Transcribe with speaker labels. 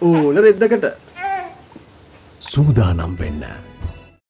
Speaker 1: ඕන රෙද්දකට
Speaker 2: සූදානම් වෙන්න